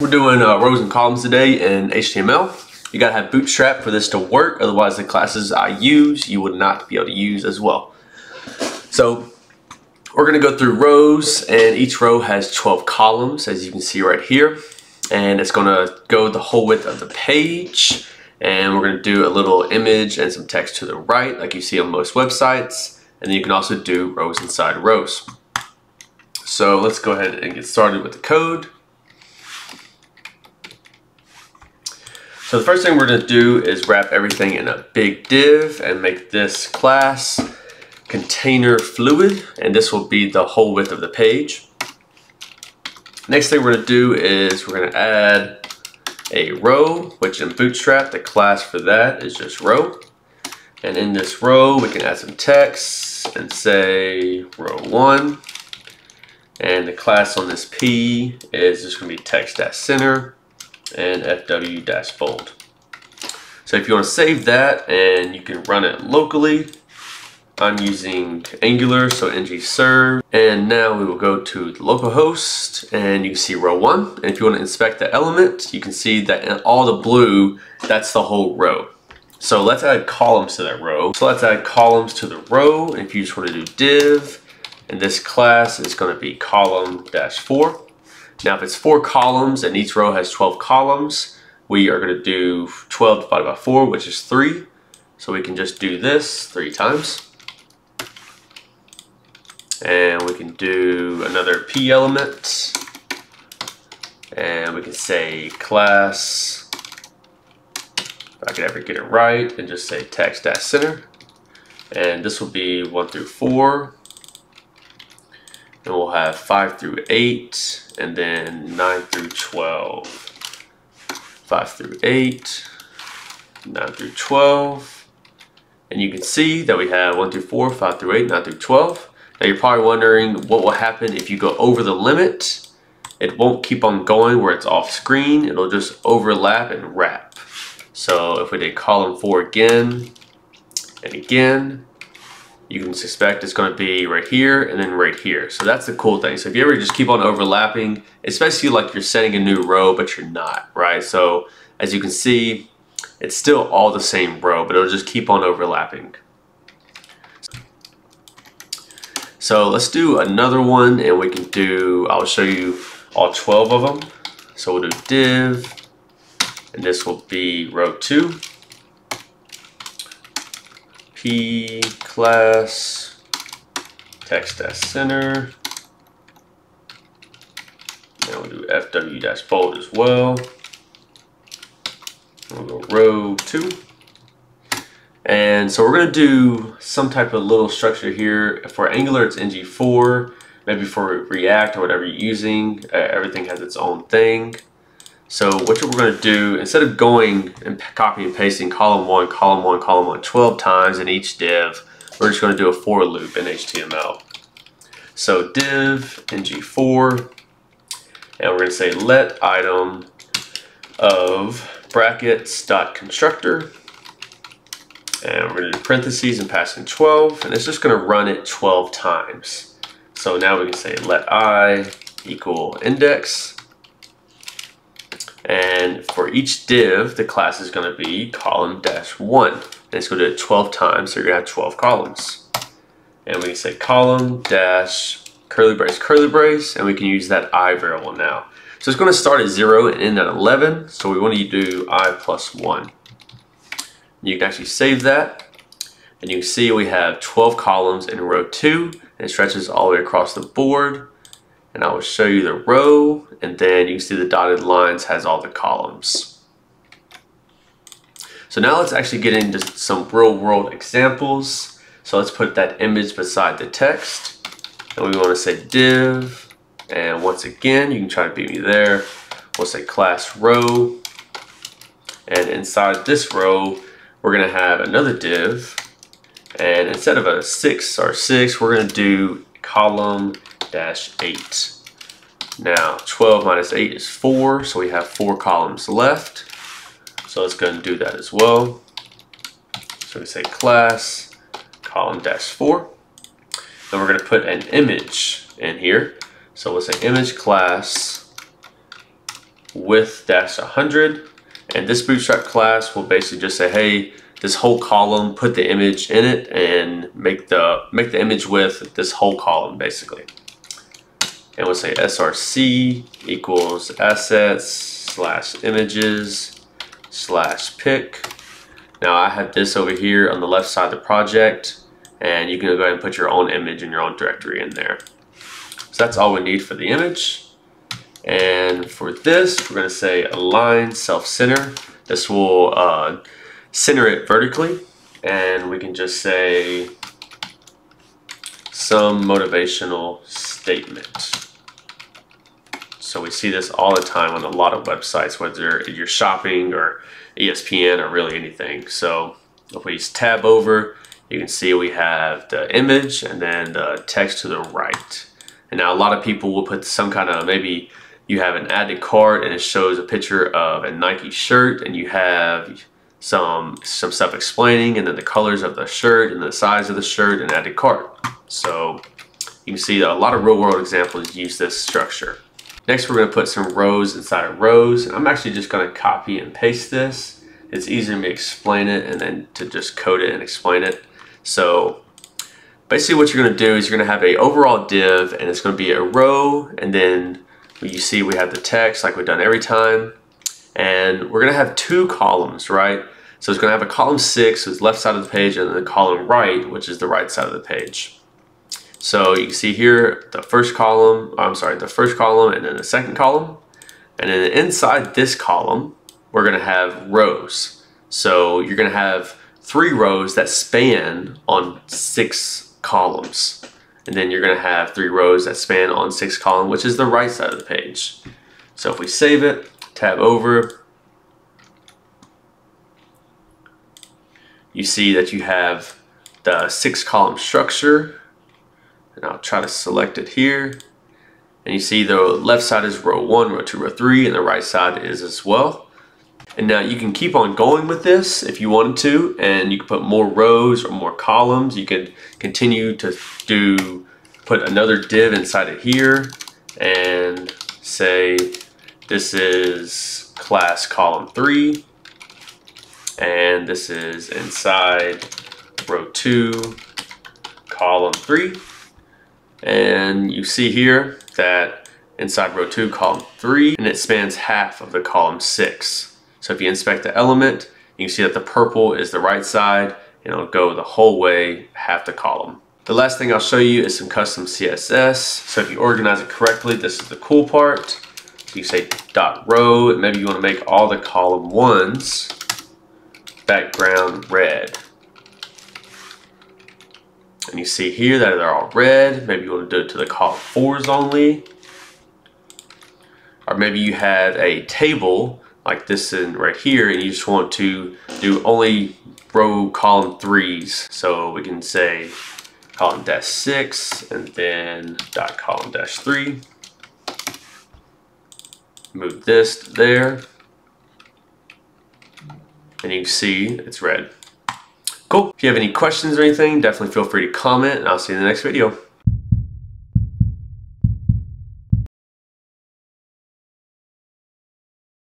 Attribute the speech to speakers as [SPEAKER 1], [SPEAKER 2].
[SPEAKER 1] We're doing uh, rows and columns today in HTML. You gotta have Bootstrap for this to work, otherwise the classes I use you would not be able to use as well. So we're gonna go through rows and each row has 12 columns as you can see right here. And it's gonna go the whole width of the page and we're gonna do a little image and some text to the right like you see on most websites. And then you can also do rows inside rows. So let's go ahead and get started with the code. So the first thing we're gonna do is wrap everything in a big div and make this class container fluid, and this will be the whole width of the page. Next thing we're gonna do is we're gonna add a row, which in Bootstrap, the class for that is just row. And in this row, we can add some text and say row one. And the class on this P is just gonna be text.center and fw-bold. So if you want to save that and you can run it locally, I'm using Angular, so ng serve. And now we will go to the localhost and you can see row one. And if you want to inspect the element, you can see that all the blue, that's the whole row. So let's add columns to that row. So let's add columns to the row. If you just want to do div, and this class is going to be column dash four. Now if it's four columns and each row has 12 columns, we are going to do 12 divided by 4, which is 3. So we can just do this three times. And we can do another P element. And we can say class, if I could ever get it right, and just say text-center. And this will be 1 through 4. And we'll have 5 through 8 and then 9 through 12. 5 through 8, 9 through 12. And you can see that we have 1 through 4, 5 through 8, 9 through 12. Now you're probably wondering what will happen if you go over the limit. It won't keep on going where it's off screen. It'll just overlap and wrap. So if we did column 4 again and again, you can suspect it's going to be right here and then right here. So that's the cool thing. So if you ever just keep on overlapping, especially like you're setting a new row, but you're not, right? So as you can see, it's still all the same row, but it'll just keep on overlapping. So let's do another one and we can do, I'll show you all 12 of them. So we'll do div, and this will be row two. P class text as center. Now we'll do FW bold as well. We'll go row two. And so we're going to do some type of little structure here. For Angular, it's ngFor. Maybe for React or whatever you're using, uh, everything has its own thing. So what we're going to do, instead of going and copying and pasting column 1, column 1, column 1 12 times in each div, we're just going to do a for loop in HTML. So div ngFor, and we're going to say let item of brackets dot constructor, and we're going to do parentheses and pass in 12, and it's just going to run it 12 times. So now we can say let i equal index and for each div, the class is going to be column dash one. And it's going to do it 12 times, so you're going to have 12 columns. And we can say column dash curly brace curly brace, and we can use that i variable now. So it's going to start at 0 and end at 11, so we want to do i plus 1. You can actually save that, and you can see we have 12 columns in row 2, and it stretches all the way across the board and I will show you the row and then you can see the dotted lines has all the columns. So now let's actually get into some real world examples. So let's put that image beside the text and we want to say div and once again you can try to beat me there. We'll say class row and inside this row we're going to have another div and instead of a 6 or 6 we're going to do column dash 8. Now 12 minus 8 is 4, so we have 4 columns left. So let's go and do that as well. So we say class column dash 4. Then we're going to put an image in here. So we'll say image class width dash 100. And this bootstrap class will basically just say, hey, this whole column, put the image in it and make the make the image width this whole column basically. And we'll say src equals assets slash images slash pick. Now I have this over here on the left side of the project and you can go ahead and put your own image and your own directory in there. So that's all we need for the image. And for this, we're going to say align self-center. This will uh, center it vertically. And we can just say some motivational statement. So we see this all the time on a lot of websites, whether you're shopping or ESPN or really anything. So if we tab over, you can see we have the image and then the text to the right. And now a lot of people will put some kind of maybe you have an added cart and it shows a picture of a Nike shirt and you have some some stuff explaining and then the colors of the shirt and the size of the shirt and added cart. So you can see a lot of real world examples use this structure. Next we're going to put some rows inside of rows. I'm actually just going to copy and paste this. It's easier to me explain it and then to just code it and explain it. So basically what you're going to do is you're going to have a overall div and it's going to be a row and then you see we have the text like we've done every time. And we're going to have two columns, right? So it's going to have a column 6, which is left side of the page, and then the column right, which is the right side of the page. So you can see here the first column, I'm sorry, the first column and then the second column. And then inside this column, we're going to have rows. So you're going to have three rows that span on six columns. And then you're going to have three rows that span on six column, which is the right side of the page. So if we save it, tab over, you see that you have the six column structure. And I'll try to select it here. And you see the left side is row one, row two, row three, and the right side is as well. And now you can keep on going with this if you wanted to, and you can put more rows or more columns. You could continue to do, put another div inside of here and say this is class column three, and this is inside row two, column three. And you see here that inside row two, column three, and it spans half of the column six. So if you inspect the element, you can see that the purple is the right side and it'll go the whole way half the column. The last thing I'll show you is some custom CSS. So if you organize it correctly, this is the cool part. You say dot row, and maybe you want to make all the column ones background red. And you see here that they're all red. Maybe you want to do it to the column fours only. Or maybe you have a table like this in right here and you just want to do only row column threes. So we can say column dash six and then dot column dash three. Move this there. And you see it's red. Cool. If you have any questions or anything, definitely feel free to comment and I'll see you in the next video.